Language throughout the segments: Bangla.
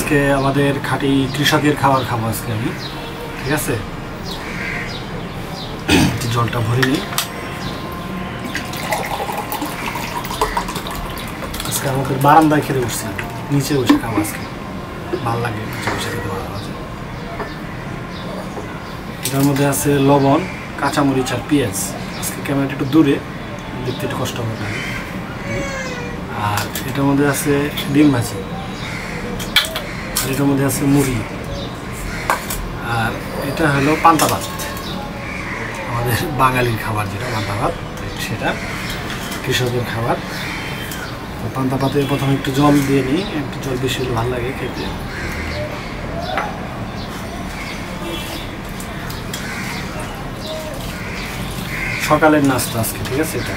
আজকে আমাদের খাঁটি কৃষকের খাবার খাব আজকে আমি, ঠিক আছে? জলটা ভরে নিই। আজকে আমাদের বারান্দায় খেতে বসছি। নিচে বসে খাব আজকে। ভালো লাগে নিচে বসে খেতে ভালো লাগে। এটার মধ্যে আছে লবণ, কাঁচামরিচ আর পেঁয়াজ। আজকে ক্যামেরাটা একটু দূরে, দেখতে একটু কষ্ট হবে। আর এটার মধ্যে আছে ডিম ভাজি। এটার মধ্যে আছে মুড়ি। আর এটা হলো পান্তা ভাত। আমাদের বাঙালির খাবার যেটা, পান্তা ভাত, সেটা কৃষকের খাবার। তো পান্তা ভাতে প্রথমে একটু জল দিয়ে নিই, একটু জল বেশি হলে ভালো লাগে খেতে। সকালের নাস্তা আজকে, ঠিক আছে? এটা।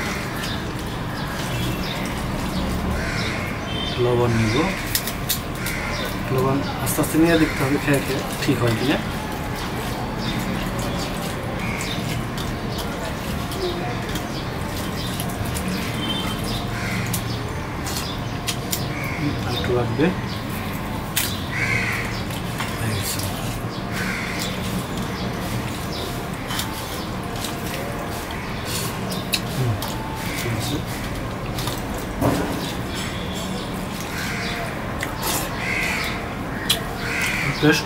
লবণ নিব। লবণ আস্তে আস্তে নিয়ে দেখতে হবে খেয়ে খেয়ে ঠিক হয় কিনা একটু লাগবে হয়ে গেছে। হুম, ঠিক আছে। পেস্ট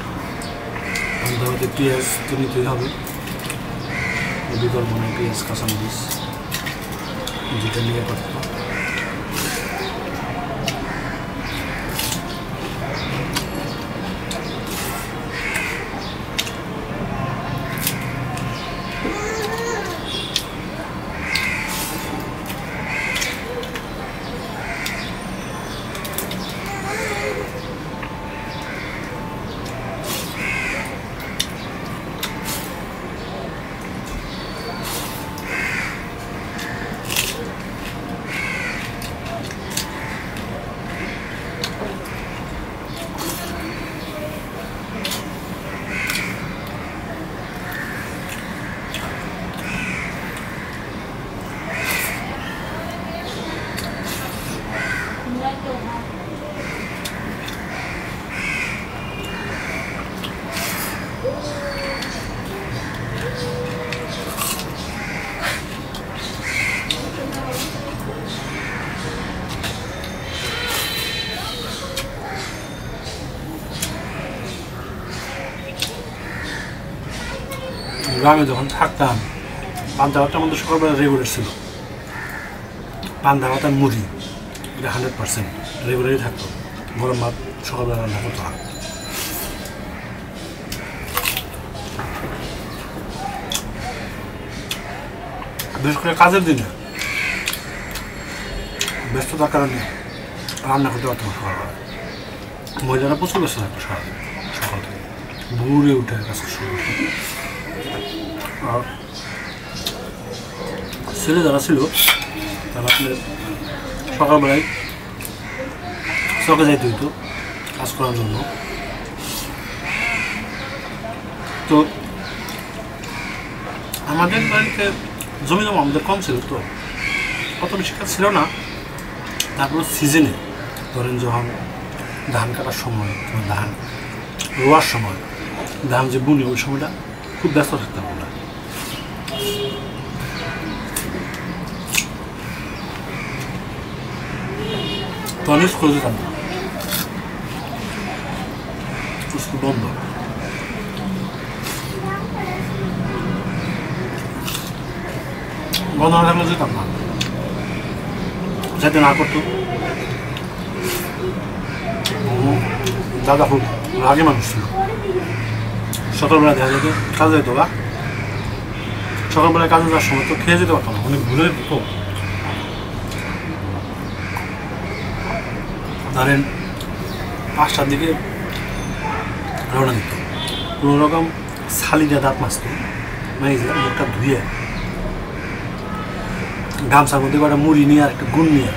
আমাদের পেঁয়াজ তো নিতেই হবে। বিকল্প নেই পেঁয়াজ কাঁচামরিচ যেটা নিয়ে করতে গ্রামে যখন থাকতাম, পান্তা ভাতটা আমাদের সকালবেলা রেগুলার ছিল। পান্তা ভাত আর মুড়ি, এটা হান্ড্রেড পার্সেন্ট রেগুলারই থাকতো। গরম ভাত সকালবেলা রান্না করতে হয় বিশেষ করে কাজের দিনে ব্যস্ততার কারণে রান্না করতে পারতাম সকালবেলা। মহিলারা প্রচুর ব্যস্ত থাকতো সারাদিন, সকাল থেকে। ভোরে উঠে কাজ শুরু আর ছেলে যারা ছিল, তারা আসলে সকালবেলায় চকে যাইতে হইতো কাজ করার জন্য। তো আমাদের বাড়িতে জমি জমা আমাদের কম ছিল তো, অত বেশি কাজ ছিল না। তারপর সিজনে ধরেন যখন ধান কাটার সময়, ধান রোয়ার সময়, ধান যে বুনি, ওই সময়টা খুব ব্যস্ত থাকতাম আমরা। আমি স্কুলে যেতাম না স্কুল বন্ধ বন্ধ না থাকলে যেতাম না যেতে না করতো দাদা খুব রাগে মানুষ ছিল সকালবেলা দেখা যেত কাজে যেত বা সকালবেলায় কাজে যাওয়ার সময় তো খেয়ে যেতে পারতাম অনেক ঘুরে তো ধরেন পাঁচটার দিকে রওনা দিত। কোনো রকম শালিটা দাঁত মাছত মানে মুখটা ধুয়ে গামছার মধ্যে কটা মুড়ি নিয়ে আর একটা গুড় নিয়ে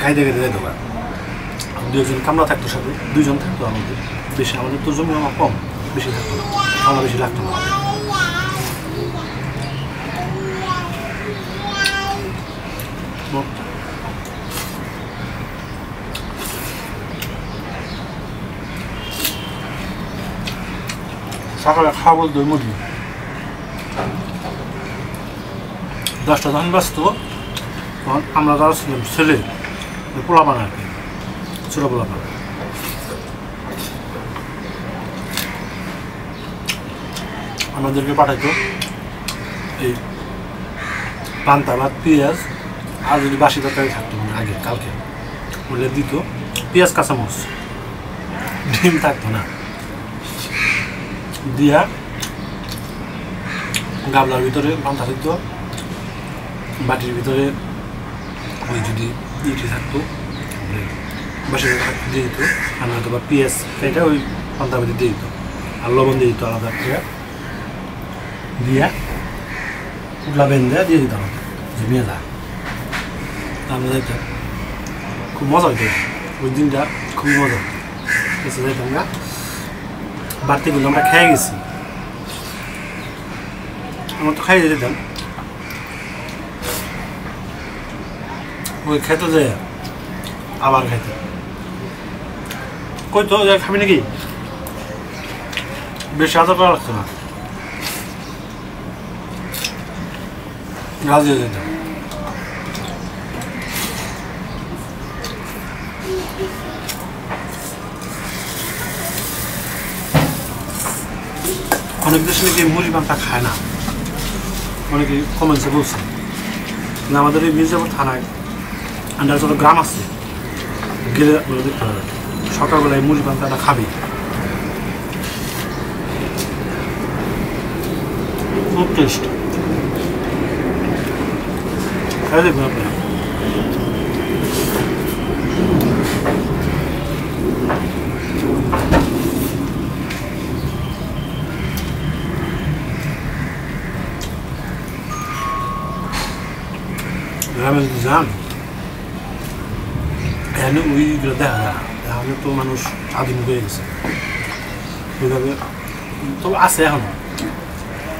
খাইতে খাইতে যেত বা দুজন কামলা থাকতো সাথে দুজন থাকতো আমাদের। বেশি আমাদের তো জমি আমার কম, বেশি থাকতো না খাওয়া বেশি লাগতো না। সকালে খাওয়া বলতে মুরগি। দশটা যখন ব্যস্ত তখন আমরা যারা ছিলাম, ছেলে পোলাপান আর কি, ছোটো পোলাপান আমাদেরকে পাঠাইতো এই পান্তা ভাত, পেঁয়াজ, আর যদি বাসি তরকারি থাকতো মানে আগে, কালকে। বলে দিত, পেঁয়াজ কাঁচামচ ডিম থাকতো না। দিয়া গাবলার ভিতরে পান্তা দিত বাটির ভিতরে ওই যদি ইটি থাকতো বাসি থাকতো, দিয়ে দিত। আর নয়তো বা পেঁয়াজ কেটে ওই পান্তার ভিতরে দিয়ে দিত। আর লবণ দিয়ে দিত আলাদা করে। দিয়া পুটলা বেঁধে দিয়ে দিতাম জমিয়ে যা আমরা যাইতাম খুব মজা হইতো। ওই দিনটা খুবই মজা হতো এসে যাইতাম না বাড়তে কিন্তু আমরা খেয়ে গেছি। আমরা তো খাইয়ে যেতাম ওই খেতে যায় আবার খাইতে কই তো যা খাবি নাকি? বেশি আদর করা লাগতো না। রাজি হয়ে যেতাম। অনেক দেশে নাকি মুড়ি পান্তা খায় না। অনেকে কমেন্টসে বলছে আমাদের এই মির্জাপুর থানায় আন্ডার যত গ্রাম আছে, গেলে সকালবেলায় মুড়ি পান্তাটা খাবে। খুব টেস্ট খাই আপনারা। গ্রামে যদি যান এখানে ওইগুলো দেখা যায় এখানে তো মানুষ আধুনিক হয়ে গেছে ওইভাবে তবে আছে এখনও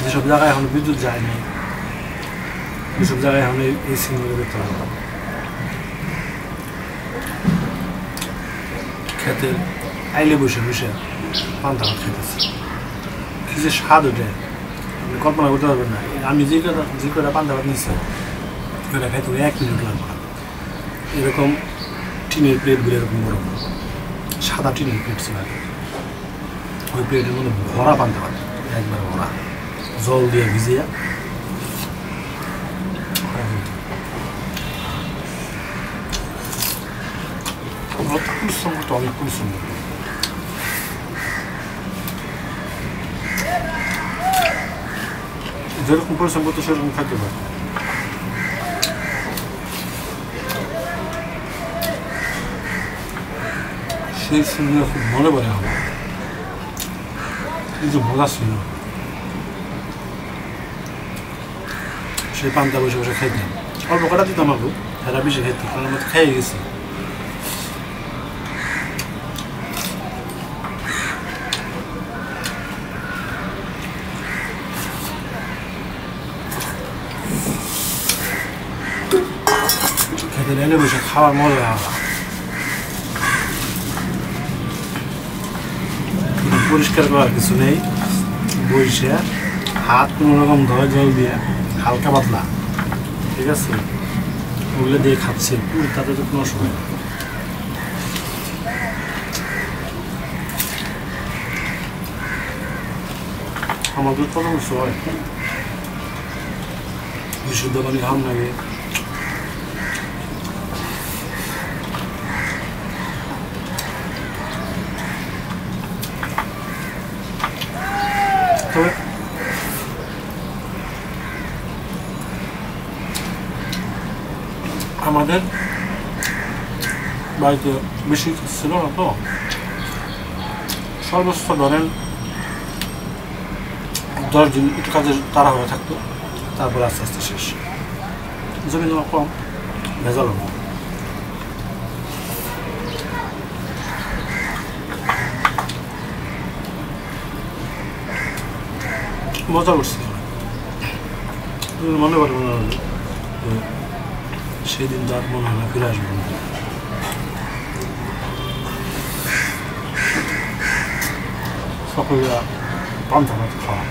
যেসব জায়গায় এখনও বিদ্যুৎ যায়নি যেসব জায়গায় এখন এই সিনগুলো দেখতে পাবো খেতে আইলে বসে বসে পান্তা ভাত খেতেছি কি যে স্বাদ ওঠে আপনি কল্পনা করতে পারবেন না আমি যে কটা যে কটা পান্তা ভাত নিচ্ছি ওটা খাইতে এক মিনিট লাগবে। এরকম টিনের প্লেটগুলো এরকম বড় বড়। সাদা টিনের প্লেট ছিল আগে। ওই প্লেটের মধ্যে ভরা পান্তা ভাত একবার ভরা জল দিয়ে ভিজিয়ে যেরকম পরিশ্রম করতে সেরকম খাইতে পারে সেই খুব মনে পড়ে আমার। কিন্তু মজা ছিল সেই পান্তা বসে বসে খাইতাম অল্প কটা দিতাম আলু এরা বেশি খাইতাম কারণ আমরা খেয়ে গেছি। খেতে এনে বসে, খাওয়ার মজা আলাদা কিন্তু পরিষ্কার করার কিছু নেই। বইসে হাত কোনো রকম ধোয়া, জল দিয়ে হালকা পাতলা, ঠিক আছে? ওগুলো দিয়ে খাচ্ছে তাতে তো কোনো সময় আমাদের কত কিছু হয়। বিশুদ্ধ পানি ঘাম লাগে তবে আমাদের বাড়িতে বেশি ছিল না তো সর্বোচ্চ ধরেন দশ দিন একটু কাজের তারা হয়ে থাকতো তারপরে আস্তে আস্তে শেষ জমি জমা কম ভেজাল কম মজা করছি মনে পারব না যে সেই দিন তো আর মনে হয় না ফিরে আসব সকলরা পান্তা ভাত খাওয়া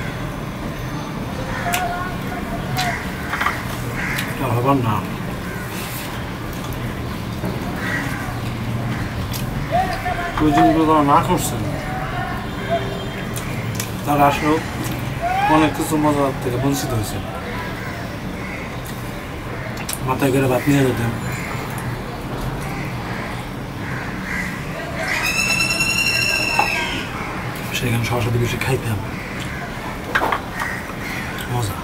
এটা হবার না তারা না করছেন তারা আসলেও অনেক কিছু মজা থেকে বঞ্চিত হয়েছে মাথায় করে ভাত নিয়ে যেতেন সেখানে সরাসরি সাথে খাইতাম মজা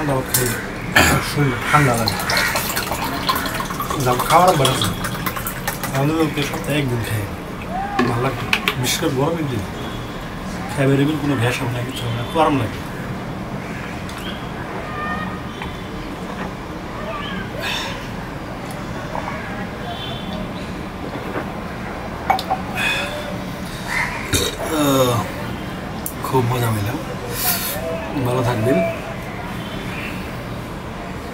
ভাত খাই শরীর ঠান্ডা লাগে যখন খাওয়ার অভ্যাস আছে আমাদের সপ্তাহে একদিন ভালো লাগে বিশেষ করে গরমের কোনো ভ্যাস হবে না কিছু হবে না গরম লাগে